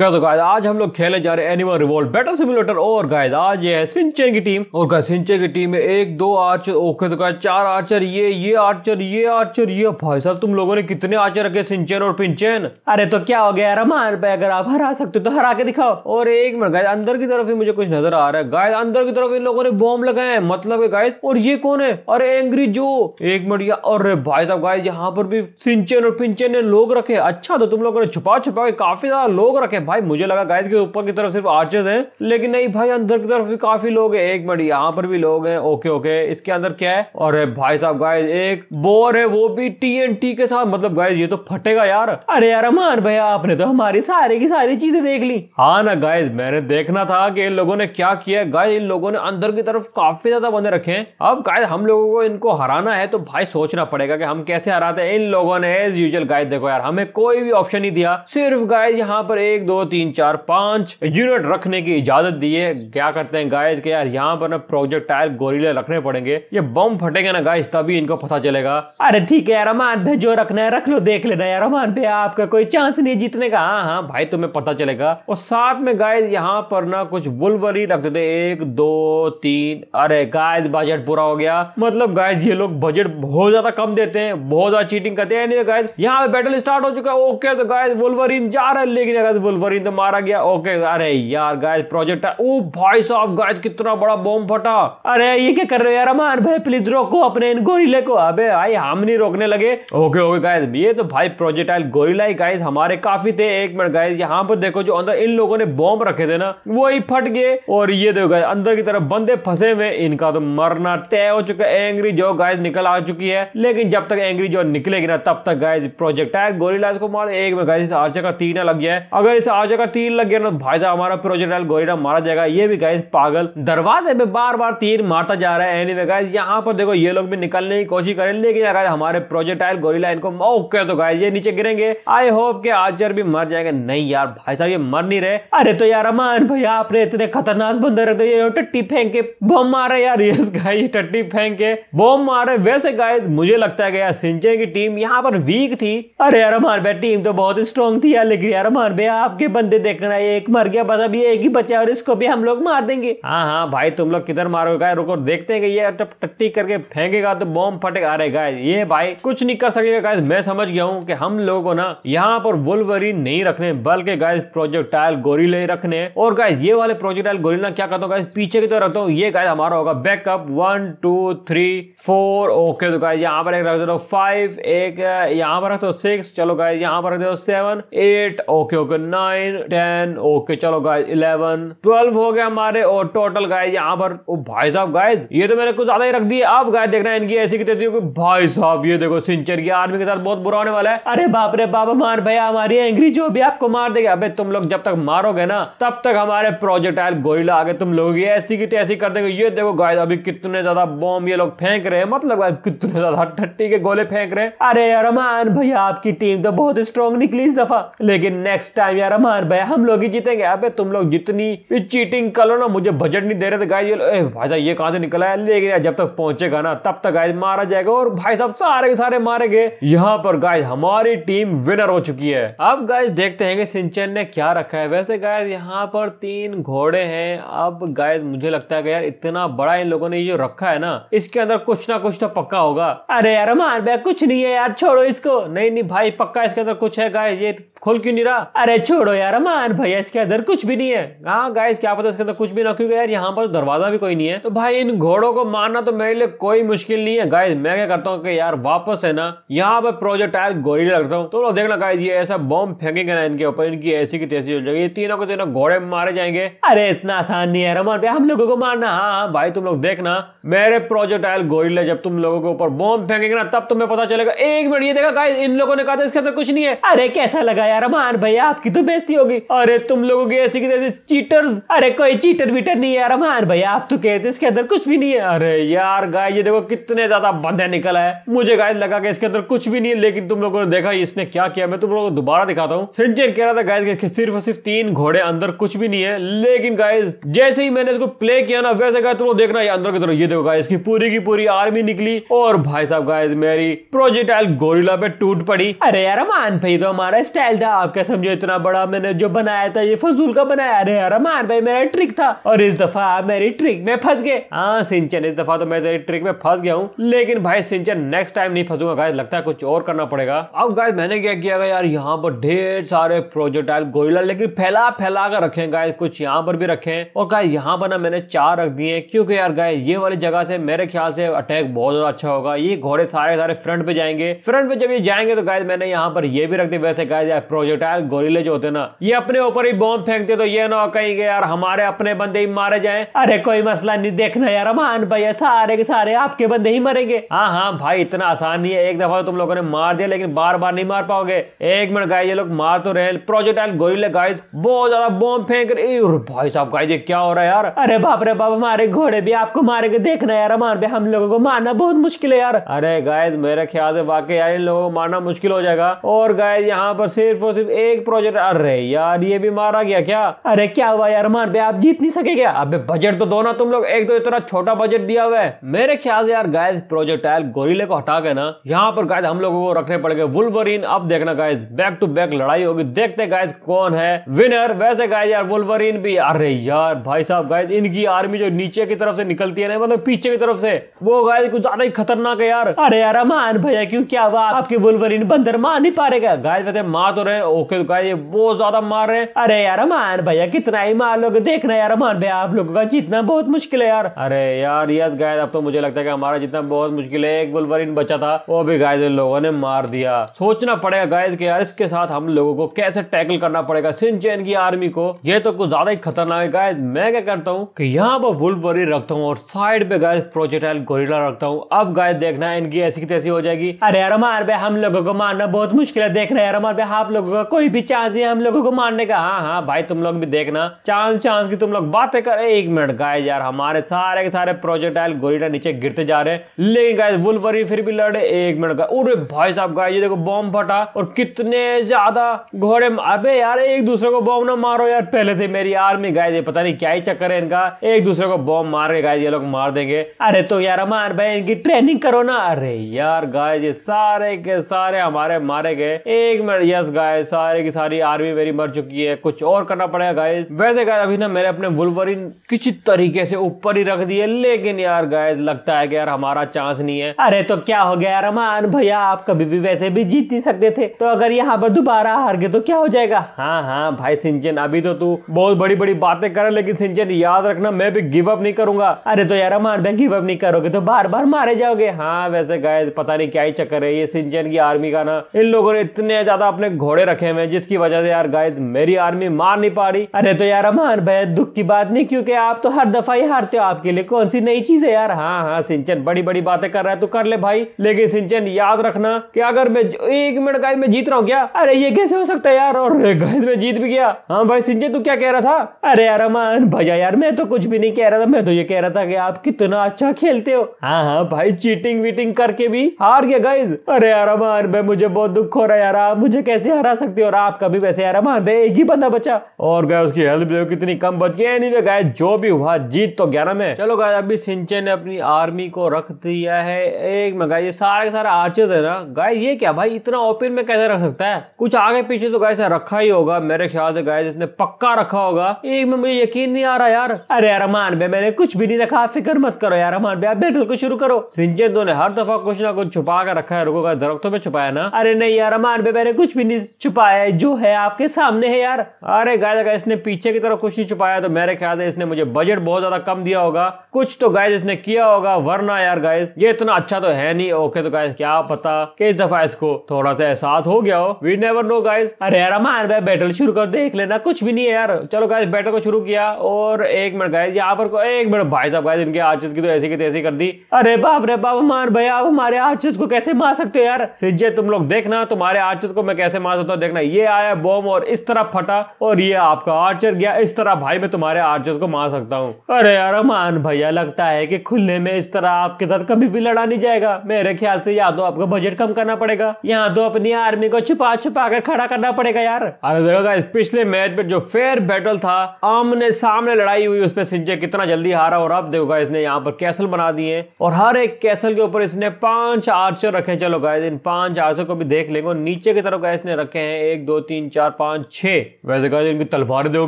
क्या तो गाइस आज हम लोग खेलने जा रहे हैं एनिमल रिवॉल्ट बैटल सिमुलेटर और गाइस आज ये है सिंचन की टीम और गाइस सिंचन की टीम में एक दो आर्चर ओके तो गाइस चार आर्चर ये ये आर्चर ये आर्चर ये भाई साहब तुम लोगों ने कितने आर्चर रखे सिंचन और पिंचन अरे तो क्या हो गया रमान पे अगर आप हरा सकते हो तो हरा के दिखाओ। और एक मिनट गाइस अंदर की तरफ़ ही मुझे कुछ नज़र आ रहा है। गाइस अंदर की तरफ़ इन लोगों ने बॉम्ब लगाए हैं मतलब गाइस और ये कौन है? अरे एंग्री जो। एक मिनट और भाई साहब गाइस यहाँ पर भी सिंचन और पिंचन ने लोग रखे अच्छा तो तुम लोगों ने छुपा छुपा के काफ़ी ज़्यादा लोग रखे भाई, मुझे लगा गाइस के ऊपर की तरफ़ सिर्फ़ आर्चर्स हैं, लेकिन नहीं भाई, अंदर की तरफ़ भी काफ़ी लोग हैं। एक मिनट, यहाँ पर भी लोग हैं। ओके ओके इसके अंदर क्या है? और भाई साहब गाइस एक बोर है, वो भी टीएनटी के साथ। मतलब गाइस ये तो फटेगा यार। अरे यार, अमान भैया, आपने तो हमारी सारी की सारी चीज़ें देख ली। हाँ ना गाइस मैंने देखना था कि इन लोगों ने क्या किया गाइस इन लोगों ने अंदर की तरफ़ काफ़ी ज़्यादा बंदे रखे हैं। अब गाय हम लोगों को इनको हराना है तो भाई सोचना पड़ेगा कि हम कैसे हराते हैं। इन लोगों ने एज यूजल गाइस देखो यार, हमें कोई भी ऑप्शन नहीं दिया। सिर्फ़ गाय यहाँ पर एक, दो तीन, चार, पाँच यूनिट रखने की इजाज़त दी है। क्या करते हैं गाइस के यार यहाँ पर ना प्रोजेक्टाइल गोरिल्ले रखने पड़ेंगे। ये बम फटेगा ना गाइस तभी इनको पता चलेगा। अरे ठीक है यार अमान भाई जो रखना है रख लो, देख लेना यार अमान भाई आपका कोई चांस नहीं जीतने का। हाँ हाँ भाई तुम्हें पता चलेगा। और साथ में गाइस यहाँ पर ना कुछ वुलवरी रख देते एक, दो, तीन। अरे गाइस बजट पूरा हो गया। मतलब गाइस ये लोग बजट बहुत ज़्यादा कम देते हैं, बहुत ज़्यादा चीटिंग करते हैं। गाइस यहाँ पे बैटल स्टार्ट हो चुका है। ओके तो गाइस वुलवरीन जा रहा है, लेकिन वुलवरीन तो मारा गया। ओके, अरे यार गाइस प्रोजेक्ट ओ भाई साहब गाइस कितना बड़ा बॉम्ब फटा। अरे ये क्या कर रहे हो यार, अमान भाई प्लीज़ रोको अपने इन गोरिल्ले को। अबे भाई, हम नहीं रोकने लगे। ओके ओके गाइस ये तो भाई प्रोजेक्टाइल गोरिल्ला ही गाइस हमारे काफ़ी थे। एक मिनट गाइस यहाँ पर देखो, जो अंदर इन लोगों ने बॉम्ब रखे थे ना वो ही फट गए। और ये देखो गाइस अंदर की तरफ़ बंदे फंसे हुए इनका तो मरना तय हो चुका है। एंग्री जो गाइस निकल आ चुकी है। लेकिन जब तक एंग्री जो निकलेगी ना, तब तक गाइस प्रोजेक्टाइल गोरिल्ला को मार। एक मिनट गाइस आर्चर का तीन लग गया अगर इस आर्चर का तीन लग गया। ना भाई साहब, हमारा प्रोजेक्टाइल गोरिल्ला मारा जाएगा। ये भी गाइस पागल। दरवाजे में बार बार तीर मारता जा रहा है। एनीवे गाइस यहाँ पर देखो, ये लोग भी निकलने की कोशिश करें। लेकिन गाइस हमारे प्रोजेक्टाइल गोरिल्ला इनको ओके तो गाइस ये नीचे गिरेंगे। आई होप के आर्चर भी मर जाएँगे। नहीं यार, भाई साहब, ये मर नहीं रहे। अरे तो यार, अमान भैया आपने इतने खतरनाक बंदे रख दिए। टट्टी फेंक के बम मारे यार। ये गाइस टट्टी फेंक के बम मारे वैसे गाइस मुझे लगता है यार सिंचे की टीम यहाँ पर वीक थी। अरे यार भाई टीम तो बहुत स्ट्रॉन्ग थी यार। लेकिन यार भैया आपके बंदे देखना एक मर गया, बस अभी एक ही बचा और इसको भी हम लोग मार देंगे। हाँ हाँ भाई, तुम लोग किधर मारोगे? रुको, देखते हैं कि ये टट्टी करके फेंकेगा तो बॉम्ब फटेगा। अरे गाय ये भाई कुछ नहीं कर सकेगा गाय मैं समझ गया हूँ कि हम लोगों ना यहाँ पर वुलवरी नहीं रखने, बल्कि गाय प्रोजेक्टाइल गोरिल्ले रखने। और गाय ये वाले प्रोजेक्टाइल गोरिल्ला क्या करता हूँ गाय पीछे की तरफ़ रखता हूँ। ये गाय हमारा होगा backup. One two three four okay तो गाय यहाँ पर एक रख दो फाइव एक, यहाँ पर रख दो सिक्स चलो गाय यहाँ पर रख दो seven eight okay okay nine ten okay चलो गाय इलेवन ट्वेल्व हो गया हमारे और टोटल गाय यहाँ पर, ओ भाई साहब गाय ये तो मैंने कुछ ज़्यादा ही रख दी अब गाय देखना इनकी ऐसी की तैसी भाई साहब, ये देखो सिंचर की आर्मी के साथ बहुत बुरा होने वाला है। अरे बाप रे बाबा मार भैया, हमारी एंग्री जो भी आपको मार देगा। अबे तुम लोग जब तक मारोगे ना, तब तक हमारे प्रोजेक्टाइल गोरिल्ला आगे तुम लोग ऐसी की तैसी कर देंगे। ये देखो गाय अभी कितने ज़्यादा बॉम्ब ये लोग फेंक रहे हैं। मतलब कितने ज़्यादा ठट्टी के गोले फेंक रहे हैं। अरे यार भैया, आपकी टीम तो बहुत स्ट्रॉन्ग निकली इस दफ़ा। लेकिन नेक्स्ट टाइम यार अमान भैया हम लोग ही जीतेंगे। अबे तुम लोग जितनी चीटिंग कर लो ना, मुझे बजट नहीं दे रहे थे गाय ये भाई ये कहाँ से निकला है? लेकिन जब तक पहुंचेगा ना, तब तक गाय मारा जाएगा, और भाई साहब, सारे के सारे मारे गए यहाँ पर गाय हमारी टीम विनर हो चुकी है। अब गाय देखते हैं सिंचन ने क्या रखा है। वैसे गाय यहाँ पर तीन घोड़े हैं। अब गाय मुझे लगता है यार, इतना बड़ा इन लोगों ने ये रखा है ना, इसके अंदर कुछ ना कुछ तो पक्का होगा। अरे यार, मार भैया कुछ नहीं है यार, छोड़ो इसको। नहीं नहीं भाई, पक्का इसके अंदर कुछ है गाय ये खोल क्यों नहीं रहा? अरे छोड़ो यार मान भैया इसके अंदर कुछ भी नहीं है। हाँ गाय क्या पता इसके अंदर कुछ भी ना क्योंकि यार, यहाँ पर दरवाज़ा भी कोई नहीं है। तो भाई, इन घोड़ों को मारना तो मेरे लिए कोई मुश्किल नहीं है। गाइस मैं क्या करता हूँ कि यार, वापस है ना, यहाँ पे प्रोजेक्टाइल गोरी लगता हूँ। तो लोग देखना गाइस ये ऐसा बॉम्ब फेंकेंगे ना इनके ऊपर, इनकी ऐसी की तैसी हो जाएगी। तीनों के तीनों घोड़े मारे जाएँगे। अरे, इतना आसान नहीं है रमान पे हम लोगों को मारना। हाँ हाँ भाई, तुम लोग देखना, मेरे प्रोजेक्टाइल गोरिल्ले जब तुम लोगों के ऊपर बॉम्ब फेंकेंगे ना, तब तुम्हें पता चलेगा। एक मिनट, ये देखा गाइस इन लोगों ने कहा था इसके अंदर कुछ नहीं है। अरे, कैसा लगा यार रमान भैया आपकी तो बेइज्जती होगी। अरे, तुम लोगों की ऐसी की चीटर्स अरे, कोई चीटर वीटर नहीं है रमान भैया, आप तो कहते इसके अंदर कुछ भी नहीं है। अरे यार गाय ये देखो कितने ज़्यादा बंदे निकला है मुझे गाय लगा कि इसके अंदर कुछ भी नहीं है, लेकिन तुम लोगों ने देखा, इसने क्या किया? मैं तुम लोगों को दोबारा दिखाता हूँ। सिंचन कह रहा था गाय सिर्फ़ और सिर्फ़ तीन घोड़े अंदर कुछ भी नहीं है। लेकिन गाय जैसे ही मैंने इसको प्ले किया ना, वैसे गाय तुम लोग देखना ये अंदर की तरफ़। ये देखो गाय इसकी पूरी की पूरी आर्मी निकली। और भाई साहब गाय मेरी प्रोजेक्टाइल गोरिल्ला पे टूट पड़ी। अरे यार मान भाई तो हमारा स्टाइल था। आप क्या समझो, इतना बड़ा मैंने जो बनाया था, ये फजूल का बनाया। अरे यार मान भाई, मेरा ट्रिक था। और इस दफ़ा मेरी ट्रिक में फंस गए। हाँ सिंचन, इस दफ़ा तो मैं तेरी ट्रिक में फंस गया हूँ। लेकिन भाई, सिंचन नेक्स्ट टाइम नहीं फंसूँगा गाइस लगता है कुछ और करना पड़ेगा। अब गाइस मैंने क्या किया यार, यहाँ पर ढेर सारे प्रोजेक्टाइल गोरिल्ला लेकिन फैला फैला कर रखे गाय कुछ यहाँ पर भी रखे हैं। और गाय यहाँ पर ना मैंने चार रख दिए क्योंकि यार गाय ये वाली जगह से मेरे ख्याल से अटैक बहुत ज़्यादा अच्छा होगा। ये घोड़े सारे सारे फ्रंट पे जाएँगे। फ्रंट पे जब ये जाएँगे तो गाय मैंने यहाँ पर ये भी रख दी वैसे गाय प्रोजेक्टाइल गोरिल्ले जो होते ना ये अपने ऊपर ही बॉम्ब फेंकते तो ये ना कहीं यार हमारे अपने बंदे ही मारे जाए। अरे कोई मसला नहीं देखना यार अमान भैया सारे के सारे आपके बंदे ही मरेंगे। हाँ हाँ भाई इतना आसान नहीं है। एक दफ़ा तो तुम लोगों ने मार दिया लेकिन बार बार नहीं मार पाओगे। एक मिनट गाय ये लोग मार तो रहे प्रोजेक्टाइल गोरिल्ले गाइस बहुत ज़्यादा बॉम्ब फेंक रहे भाई साहब गाइस ये क्या हो रहा है यार? अरे बाप रे बाप हमारे घोड़े भी आपको मारेंगे। देखना यार अमान भाई हम लोगों को मारना बहुत मुश्किल है यार। अरे गाइस मेरे ख्याल से वाकई यार इन लोगों को मारना मुश्किल हो जाएगा। और गाइस यहाँ पर सिर्फ़ और सिर्फ़ एक प्रोजेक्ट अरे यार, ये भी मारा गया क्या? अरे क्या हुआ यार मान भाई, आप जीत नहीं सके क्या? अबे बजट तो दो ना तुम लोग, एक तो इतना छोटा बजट दिया हुआ है। मेरे ख्याल से यार गाइस प्रोजेक्टाइल गोरिल्ले को हटा के ना, यहाँ पर गाइस हम लोगों को रखने पड़ेंगे वुलवरीन अब देखना गाइस बैक टू बैक लड़ाई होगी। देखते गाइस कौन है विनर वैसे गाइस यार वुलवरीन भी, अरे यार, भाई साहब गाइस इनकी आर्मी जो नीचे की तरफ़ से निकलती है ना मतलब पीछे की तरफ़ से, वो गाइस कुछ ज़्यादा ही खतरनाक है यार। अरे यार अमान भैया, क्यों, क्या हुआ? आपके वुलवरीन बंदर मार नहीं पा रहे गाइस वैसे मार तो रहे ओके तो गाइस ये बहुत ज़्यादा मार रहे हैं। अरे यार अमान भैया कितना ही मार लोगे। देखना यार अमान भैया आप लोगों का जीतना बहुत मुश्किल है यार। अरे यार यस गाइस अब तो मुझे लगता है कि हमारा जितना बहुत मुश्किल है। एक वुलवरीन बचा था वो भी गाइस इन लोगों ने मार दिया। सोचना पड़ेगा गाइस कि यार इसके साथ हम लोगों को कैसे टैकल करना पड़ेगा सिंचैन की आर्मी को। ये तो कुछ ज़्यादा ही खतरनाक है गाइस मैं क्या करता हूँ कि यहाँ पर वुलवरीन रखता हूँ और साइड पे गाइस प्रोजेक्टाइल गोरिल्ला रखता हूँ। अब गाइस देखना है इनकी ऐसी की तैसी हो जाएगी। अरे यार भाई हम लोगों को मारना बहुत मुश्किल है। देखना यार भाई आप लोगों का कोई भी चांस नहीं हम लोगों को मारने का। हाँ हाँ भाई, तुम लोग भी देखना। चांस चांस की तुम लोग बातें कर। एक मिनट गाइस यार, हमारे सारे के सारे प्रोजेक्टाइल गोरिल्ला नीचे गिरते जा रहे हैं। लेकिन गाइस वुलवरीन फिर भी लड़े। एक मिनट का अरे भाई साहब गाइस ये देखो बॉम्ब फटा और कितने ज़्यादा घोड़े अबे यार, एक दूसरे को बॉम्ब ना मारो यार। पहले से मेरी आर्मी गाय पता नहीं क्या ही चक्कर है इनका। एक दूसरे को बॉम्ब मार के गाइस ये लोग मार देंगे। अरे तो यार अमान भाई, इनकी ट्रेनिंग करो ना। अरे यार गाइस ये सारे के सारे हमारे मारे गए। एक मिनट यस गाइस सारे की सारी आर्मी मेरी मर चुकी है। कुछ और करना पड़ेगा गाइस वैसे गाइस अभी ना मैंने अपने वुलवरिन किसी तरीके से ऊपर ही रख दिए लेकिन यार गाइस लगता है कि यार हमारा चांस नहीं है। अरे तो क्या हो गया रमान? भैया आप कभी भी वैसे भी जीत नहीं सकते थे। तो अगर यहाँ पर दोबारा हार गए तो क्या हो जाएगा? हाँ हाँ भाई सिंचन अभी तो तू बहुत बड़ी बड़ी बातें कर लेकिन सिंचन याद रखना मैं भी गिव अप नहीं करूँगा। अरे तो यार रमान भाई गिव अप नहीं करोगे तो बार बार मारे जाओगे। हाँ वैसे गाइस पता नहीं क्या ही चक्कर है ये सिंचन की आर्मी का ना इन लोगों ने इतने ज़्यादा अपने घोड़े रखे हुए जिसकी वजह से यार गाइस मेरी आर्मी मार नहीं पा रही। अरे तो यार रमान भाई दुख की बात नहीं, क्योंकि आप तो हर दफ़ा ही हारते हो आपके लिए। कौन सी नई चीज़ है यार? हाँ हाँ सिंचन, बड़ी बड़ी बातें कर रहा है तो कर ले भाई। लेकिन सिंचन, याद रखना कि अगर मैं एक मिनट गाइस मैं जीत रहा हूँ क्या? अरे ये कैसे हो सकता है यार? और गाइस मैं जीत भी गया। हाँ भाई, सिंचन, तू क्या कह रहा था? अरे यार, अमान भैया, यार, मैं तो कुछ भी नहीं कह रहा था। मैं तो ये कह रहा था कि आप कितना अच्छा खेलते हो। हाँ हाँ भाई चीटिंग वीटिंग करके भी हार गया गाइस अरे यार, अमान भाई मुझे बहुत दुख हो रहा है यार। आप मुझे कैसे हरा सकते हो? और आप कभी वैसे यार अमान भाई एक ही बंदा बचा। और गाय उसकी हेल्थ भी कितनी कम बच गई। एनीवे गाय जो भी हुआ जीत तो गया ना मैं। चलो गाय अभी सिंचन ने अपनी आर्मी को रख दिया है। एक में गाय ये सारे सारे आर्चर्स है ना। गाय ये क्या भाई? इतना ओपन में कैसे रख सकता है? कुछ आगे पीछे तो गाय से रखा ही होगा मेरे ख्याल से गाय इसने पक्का रखा होगा। एक में मुझे यकीन नहीं आ रहा यार। अरे यार अमान भाई मैंने कुछ भी नहीं रखा फ़िक्र मत करो यार भाई आप बैटल को शुरू करो। सिंचन दो ने हर दफ़ा कुछ ना कुछ छुपा कर रखा है। रुको दरख्तों में छुपाया ना। अरे नहीं यार अमान भाई मैंने कुछ भी नहीं छुपाया जो है आपके सामने है यार। अरे गाय गाय इसने पीछे की तरफ़ कुछ नहीं छुपाया तो मेरे ख्याल से इसने मुझे बजट बहुत ज़्यादा कम दिया होगा। कुछ तो गाइस इसने किया होगा, वरना यार गाइस ये इतना अच्छा तो है नहीं। ओके तो गाइस क्या पता कि दफ़ा इसको थोड़ा सा एहसास हो गया हो। वी नेवर नो गाइस अरे यार अमान भाई बैटल शुरू कर देख लेना। कुछ भी नहीं है यार। चलो गाइस बैटल को शुरू किया। और एक मिनट गाइस यहाँ पर एक मिनट। भाई साहब गाइस इनके आर्चर्स की तो ऐसी की तैसी कर दी। अरे बाप रे बाप अमान भाई आप हमारे आर्चर्स को कैसे मार सकते हो यार? सिज्जे, तुम लोग देखना, तुम्हारे आर्चर्स को मैं कैसे मार सकता हूँ? देखना, ये आया और इस तरह फटा और ये आपका आर्चर गया। इस तरह भाई मैं तुम्हारे आर्चर्स को मार सकता हूँ। अरे यार अमान भैया लगता है कि खुले में इस तरह आपके साथ कभी भी लड़ा नहीं जाएगा। मेरे ख्याल से या तो आपको बजट कम करना पड़ेगा यहाँ तो अपनी आर्मी को छुपा छुपा कर खड़ा करना पड़ेगा यार। अरे देखो guys, पिछले मैच में जो फेयर बैटल था आमने सामने लड़ाई हुई उसमें सिंचे कितना जल्दी हारा और अब देखो इसने यहाँ पर कैसल बना दिए और हर एक कैसल के ऊपर इसने पाँच आर्चर रखे चलो गाइस इन पाँच आर्चर को भी देख लेंगे नीचे की तरफ़ गाइस ने रखे हैं। एक दो तीन चार पाँच, छह। वैसे गाइस इनकी तलवार देखो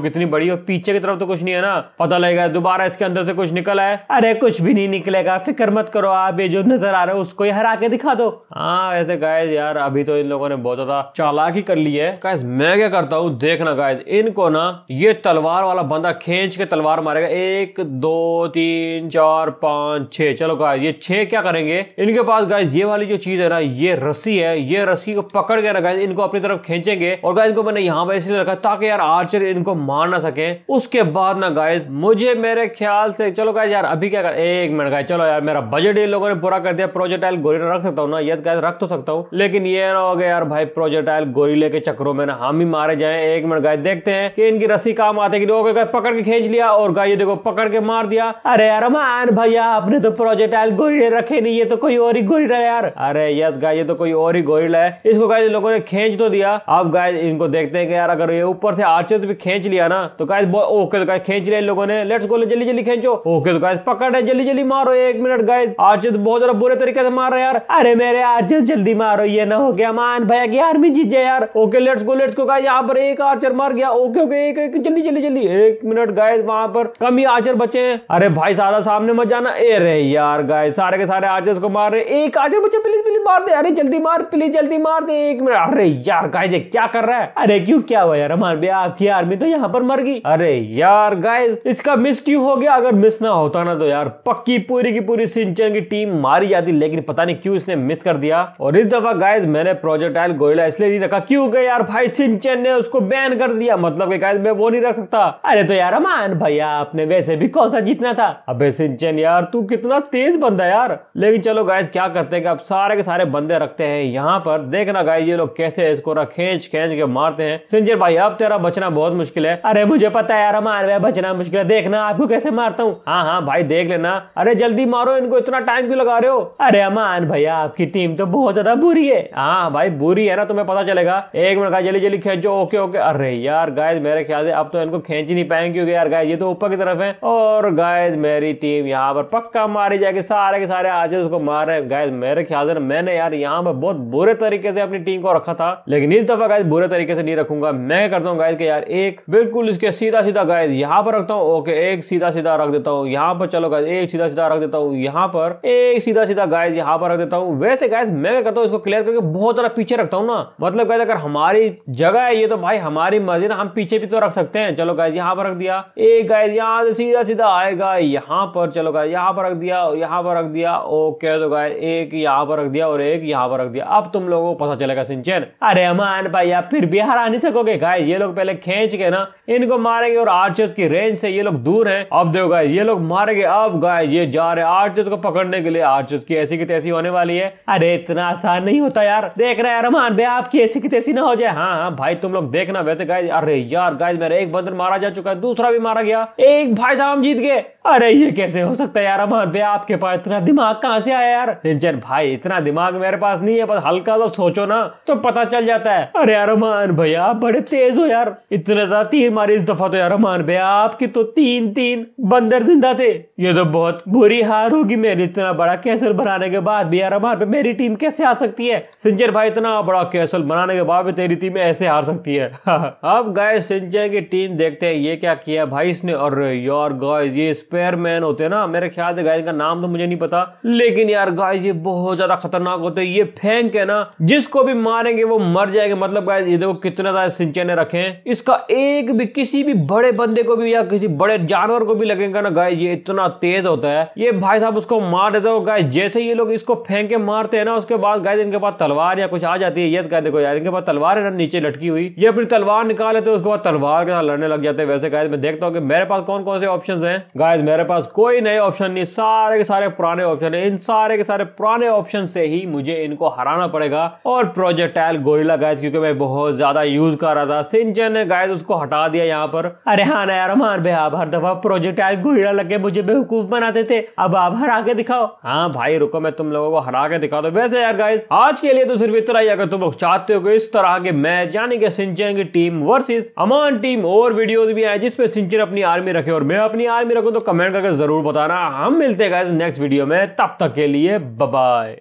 कितनी बड़ी और पीछे की तरफ़ तो कुछ नहीं है ना। पता लगेगा दोबारा इसके अंदर से कुछ निकला है। अरे कुछ भी नहीं निकलेगा, फ़िक्र मत करो, आप ये जो नज़र आ रहा है उसको ही हरा के दिखा दो। हाँ वैसे गाइस यार, अभी तो इन लोगों ने बहुत ज़्यादा चालाकी कर ली है। गाइस मैं क्या करता हूँ, देखना गाइस इनको ना ये तलवार वाला बंदा खींच के तलवार मारेगा। एक, दो, तीन, चार, पाँच, छह। चलो गाइस ये छह क्या करेंगे? इनके पास गाइस ये वाली जो चीज़ है ना, ये रस्सी है, ये रस्सी को पकड़ के ना गाइस इनको अपनी तरफ़ खींचेंगे, और गाइस इनको मैंने यहाँ पर इसलिए रखा ताकि यार आर्चर इनको मार ना सके। उसके बाद ना गाइस मुझे मेरे ख्याल से चलो गाइस यार, अभी क्या कर एक मिनट गाइस चलो यार, मेरा बजट इन लोगों ने पूरा कर दिया। प्रोजेक्टाइल गोरिल्ला रख सकता हूँ ना? यस गाइस रख तो सकता हूँ। लेकिन ये ना हो गया यार, भाई प्रोजेक्टाइल गोरिल्ले के चक्रों में ना हम ही मारे जाए। एक मिनट गाइस देखते हैं कि इनकी रस्सी काम आते ओके गाइस पकड़ के खींच लिया और गाइस ये देखो, पकड़ के मार दिया। अरे यार, अमान भैया, आपने तो प्रोजेक्टाइल गोरिल्ले रखे नहीं, ये तो कोई और ही गोरिल्ला है यार। अरे यस गाइस ये तो कोई और ही गोरिल्ला है। इसको गाइस लोगों ने खींच तो दिया। अब गाइस इनको देखते हैं कि यार अगर ये ऊपर से आर्चर भी खींच लिया ना तो गाइस ओके तो गाइस खींच लिया इन लोगों ने। लेट्स गो जल्दी जल्दी खींचो। ओके तो गाइस पकड़ है जल्दी जल्दी मारो एक मिनट गाइस आर्चर बहुत ज़्यादा बुरे तरीके से मार रहे यार। अरे मेरे आर्चर जल्दी मारो ये ना हो गया। मान भैया की आर्मी जीत जाए यार। Okay let's go let's go guys यहाँ पर एक आर्चर मार गया। ओके ओके एक, एक जल्दी जल्दी जल्दी। एक मिनट गाइस वहाँ पर कम ही आर्चर बचे हैं। अरे भाई सारा सामने मत जाना। ए रे यार गाइस सारे के सारे आर्चर्स को मार रहे एक आर्चर बचे प्लीज़ प्लीज़ मार दे। अरे जल्दी मार प्लीज़ जल्दी मार दे। एक मिनट अरे यार गाइस क्या कर रहा है? अरे क्यों? क्या हुआ यार? हमारे भैया आपकी आर्मी तो यहाँ पर मर गई। अरे यार गाइस इसका मिस क्यों हो गया? अगर मिस ना होता ना तो यार, पक्की पूरी की पूरी सिंचन की टीम मारी जाती, लेकिन पता नहीं क्यों इसने मिस कर दिया। और इस दफ़ा गाइस मैंने प्रोजेक्टाइल गोरिल्ला इसलिए नहीं रखा, क्यों गए यार भाई? सिंचन ने उसको बैन कर दिया। मतलब कि गाइस मैं वो नहीं रख सकता। अरे तो यार, अमान भैया, आपने वैसे भी कौन सा जीतना था? अबे सिंचन यार, तू कितना तेज बंदा यार। लेकिन चलो गाइस क्या करते हैं अब सारे के सारे बंदे रखते हैं यहाँ पर। देखना गाइस ये लोग कैसे इसको खींच खींच के मारते हैं। सिंचन भाई, अब तेरा बचना बहुत मुश्किल है। अरे मुझे पता है यार अमान भैया बचना मुश्किल है। देखना आपको कैसे मारता हूँ। हाँ हाँ भाई देख लेना। अरे जल्दी मारो, इनको इतना टाइम क्यों लगा रहे हो? अरे अमान भैया, आपकी टीम तो बहुत ज़्यादा बुरी है। हाँ भाई बुरी है ना, तुम्हें पता चलेगा। एक मिनट का जल्दी जल्दी खींचो। Okay okay. अरे यार गाइस मेरे ख्याल से अब तो इनको खींच ही नहीं पाएँगे क्योंकि यार गाइस ये तो ऊपर की तरफ़ है। और गाइस मेरी टीम यहाँ पर पक्का मारी जाएगी। सारे के सारे आज उसको मार रहे गाइस मेरे ख्याल से मैंने यार यहाँ पर बहुत बुरे तरीके से अपनी टीम को रखा था। लेकिन इस दफ़ा गाइस बुरे तरीके से नहीं रखूँगा मैं करता हूँ गाइस के यार एक बिल्कुल इसके सीधा सीधा गाइस यहाँ पर रखता हूँ ओके एक सीधा सीधा रख देता हूँ यहाँ पर चलो गाइस एक सीधा सीधा रख देता हूँ यहाँ पर एक सीधा सीधा गाइस यहाँ पर रख देता हूँ वैसे गाइस मैं क्या करता हूँ इसको क्लियर करके बहुत ज़्यादा पीछे रखता हूँ ना मतलब गाइस अगर हमारी जगह है ये तो भाई हमारी मर्ज़ी ना हम पीछे भी तो रख सकते हैं चलो गाइस यहाँ पर रख दिया एक गाइस यहाँ से सीधा सीधा आएगा यहाँ पर चलो गाइस यहाँ पर रख दिया यहाँ पर रख दिया ओके तो गाइस एक यहाँ पर रख दिया और एक यहाँ पर रख दिया अब तुम लोगों को पता चलेगा सिंचन अरे अमान भाई फिर भी नहीं सकोगे गाइस ये लोग पहले खींच के ना, इनको मारेंगे और आर्चर्स की रेंज से ये लोग दूर हैं। अब देखो गाइस ये लोग मारेंगे। अब गाइस ये जा रहे आर्चर्स को पकड़ने के लिए। आर्चर्स की ऐसी की तैसी होने वाली है। अरे, इतना आसान नहीं होता यार। देख रहे हैं रमान भाई, आपकी ऐसी की तैसी ना हो जाए। हाँ हाँ भाई, तुम लोग देखना वैसे गाइस अरे यार गाइस मेरा एक बंदर मारा जा चुका है, दूसरा भी मारा गया। एक भाई साहब हम जीत गए। अरे, ये कैसे हो सकता है यार रमान भाई, आपके पास इतना दिमाग कहाँ से आया यार? सिंचन भाई, इतना दिमाग मेरे पास नहीं है, बस हल्का तो सोचो ना तो पता चल जाता है। अरे यार रमान भैया बड़े तेज हो यार। इतने ज़्यादा तीर मारे इस दफ़ा तो यार रमान भैया आपके तो तीन तीन बंदर ज़िंदा थे। ये तो बहुत बुरी हार होगी मेरी, इतना बड़ा कैसल बनाने के बाद भी यार रमान भाई, मेरी टीम कैसे आ सकती है? सिंचन भाई, इतना बड़ा कैसल बनाने के बाद भी तेरी टीम ऐसे हार सकती है। अब गाय सिंचन की टीम देखते हैं, ये क्या किया भाई इसने? और यार गाय ये स्पेयर मैन होते ना, मेरे ख्याल से गाय का नाम तो मुझे नहीं पता, लेकिन यार गाय ये बहुत ज़्यादा खतरनाक होते ये फेंक है ना, जिसको भी मारेंगे वो मर जाएँगे। मतलब गाय ये देखो कितने ज़्यादा सिंचन ने रखे हैं इसका एक भी किसी भी बड़े बंदे को भी या किसी बड़े जानवर को भी लगेगा ना गाय ये इतना तेज होता है, ये भाई साहब उसको मार देते हो गाय जैसे ये लोग इसको फेंक के मारते हैं ना, उसके बाद गाय इनके पास तलवार या कुछ आ जाती है ये गाय देखो यार, इनके पास तलवार है ना, नीचे लटकी हुई, ये अपनी तलवार निकाल लेते उसके बाद तलवार के साथ लड़ने लग जाते हैं, वैसे गाय मैं देखता हूँ कि मेरे पास कौन कौन से ऑप्शन है गाय मेरे पास कोई नए ऑप्शन नहीं, सारे के सारे पुराने ऑप्शन है, इन सारे के सारे पुराने ऑप्शन से ही मुझे इनको हराना पड़ेगा और प्रोजेक्टाइल गोरिल्ला गाय क्योंकि मैं बहुत ज़्यादा यूज़ कर रहा था। सिंचन ने गायद उसको हटा दिया यहाँ पर। अरे हाँ ना यार मान भाई, आप हर दफ़ा प्रोजेक्ट प्रोजेक्टाइल गोरिल्ला लगे मुझे बेवकूफ़ बनाते थे। अब आप हरा के दिखाओ। हाँ भाई, रुको, मैं तुम लोगों को हरा के दिखा दो। वैसे यार गाइस आज के लिए तो सिर्फ़ इतना ही। अगर तुम लोग चाहते हो इस तरह के मैच यानी कि सिंचन की टीम वर्सेस अमान टीम और वीडियोस भी आए जिसपे सिंचन अपनी आर्मी रखे, और मैं अपनी आर्मी रखूँ तो कमेंट करके ज़रूर बताना। हम मिलते हैं नेक्स्ट वीडियो में। तब तक के लिए बाय